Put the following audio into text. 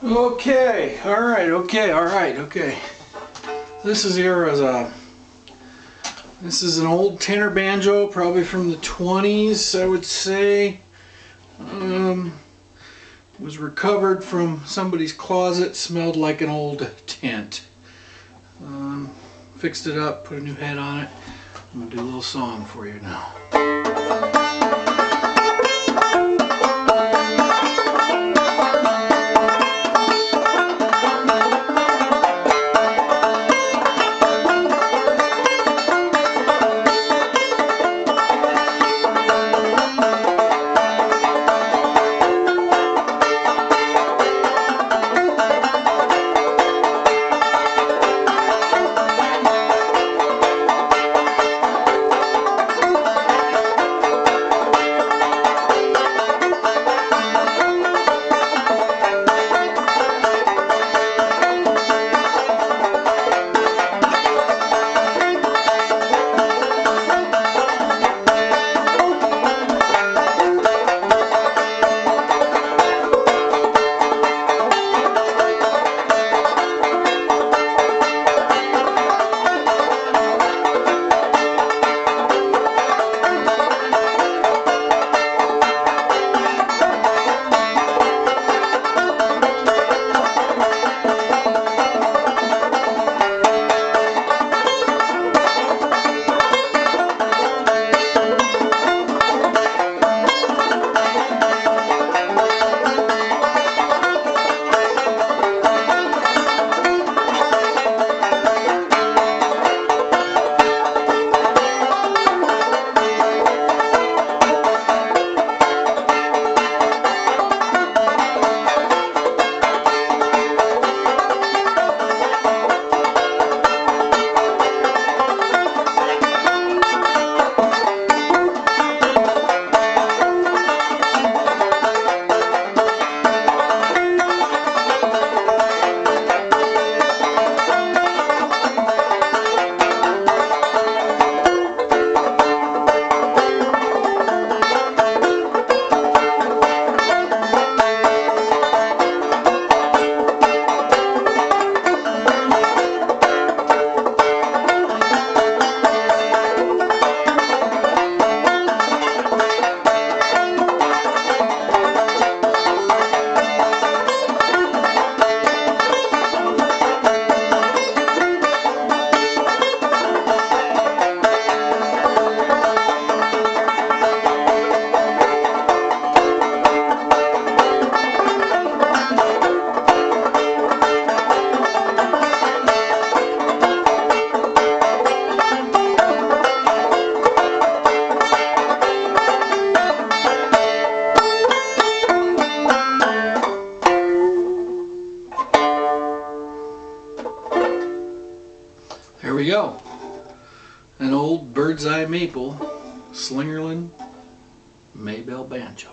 Okay, all right, okay, all right, okay. This is here as a, this is an old tenor banjo, probably from the 20s, I would say. Um, was recovered from somebody's closet, smelled like an old tent. Um, fixed it up, put a new head on it. I'm gonna do a little song for you now. we go. An old bird's eye maple, Slingerland, May Bell banjo.